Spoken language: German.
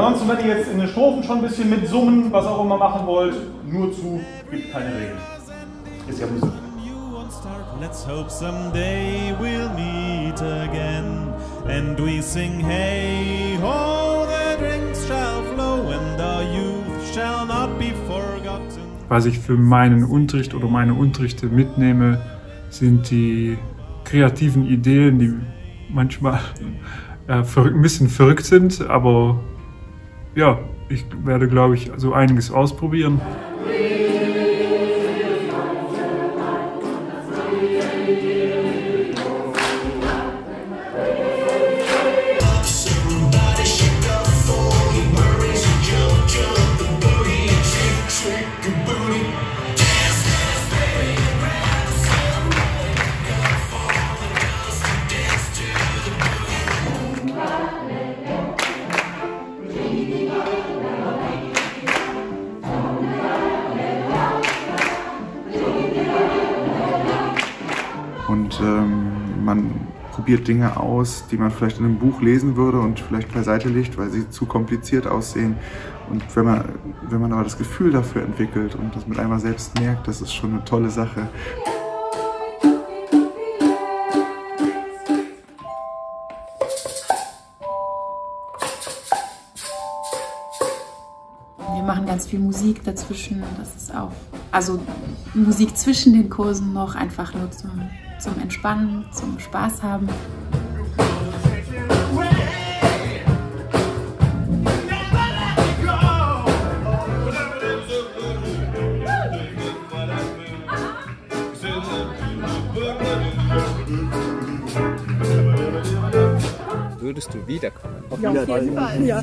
und wenn ihr jetzt in den Strophen schon ein bisschen mit Summen, was auch immer machen wollt, nur zu, gibt keine Regeln. Ist ja Musik. Let's hope someday we'll meet again and we sing hey ho the drinks shall flow and our youth shall not be forgotten. Was ich für meinen Unterricht oder meine Unterrichte mitnehme, sind die kreativen Ideen, die manchmal äh, ein bisschen verrückt sind, aber ja, ich werde, glaube ich, so einiges ausprobieren. Und ähm, man probiert Dinge aus, die man vielleicht in einem Buch lesen würde und vielleicht beiseite legt, weil sie zu kompliziert aussehen. Und wenn man, wenn man aber das Gefühl dafür entwickelt und das mit einmal selbst merkt, das ist schon eine tolle Sache. Wir machen ganz viel Musik dazwischen. Das ist auch, also Musik zwischen den Kursen noch einfach nur zum Entspannen, zum Spaß haben. Würdest du wiederkommen? Ja, auf jeden Fall. Ja.